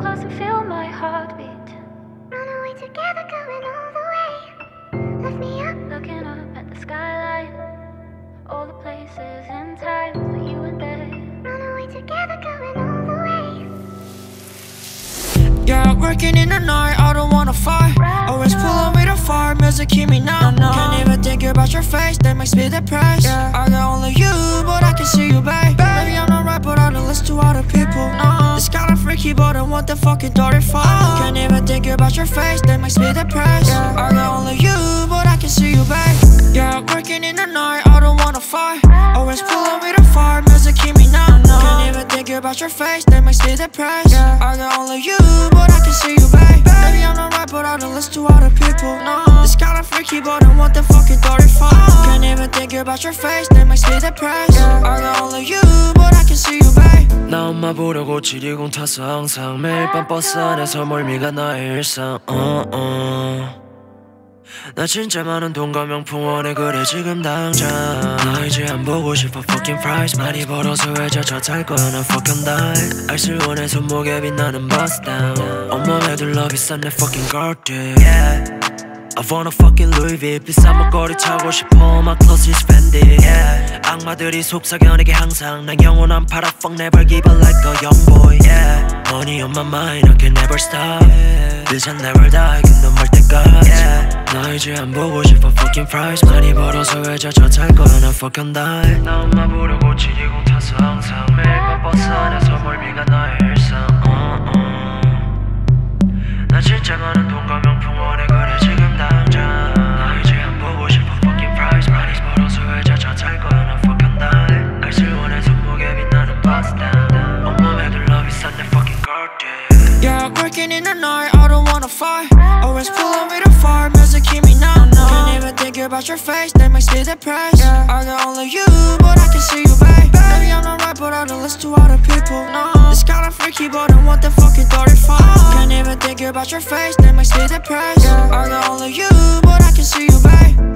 me close and feel my heartbeat. Run away together, going all the way. Lift me up, Looking up at the skyline. All the places and times that you were there. run away together, going all the way. Yeah, working in the night, I don't wanna fight. Always pulling me to fire, music keep me numb. Can't even think about your face, that makes me depressed. Yeah, I got only you, but I can see you, babe. Freaky, but I want the fucking dirty fire. Can't even think about your face, that makes me depressed. Yeah, I got only you, but I can see you, babe. Yeah, working in the night, I don't wanna fight. Always pulling me to fire, music keep me numb. Can't even think about your face, that makes me depressed. Yeah, I got only you, but I can see you, babe. Maybe I'm not right, but I don't listen to other people. No, it's kinda freaky, but I want the fucking 35. About your face, that makes me depressed. I got only you, but I can see you, babe. 나 엄마 보려고 지리공 타서 항상 매일 밤 버스 안에서 멀미가 나의 일상 uh, uh. 나 진짜 많은 돈과 명품 원해 그래 지금 당장 나 이제 안 보고 싶어 fucking price 많이 벌어서 외자 저잘 거야 나 fucking die 알쓸 원해 손목에 빛나는 bust down 온몸에 둘러 비싼 내 fucking girl들 yeah I wanna fucking Louis V 비싼 목걸이 차고 싶어 My clothes is Fendi yeah. 악마들이 속삭여내게 항상 난 영원한 파라 fuck never give up like a young boy yeah. Money on my mind I can never stop yeah. I never die 말 때까지 yeah. 나 이제 안 보고 싶어 fucking price 많이 벌어서 외자 저잘 거야 나 fucking die 나 엄마 보려고 지리공 타서 항상 working in the night, I don't wanna fight. Always pulling me to fire, music keep me numb. Can't even think about your face, that makes me depressed. Yeah, I got only you, but I can see you, babe. Maybe I'm not right, but I don't listen to other people. No, it's kinda freaky, but I want the fucking 35. Can't even think about your face, that makes me depressed. Yeah, I got only you, but I can see you, babe.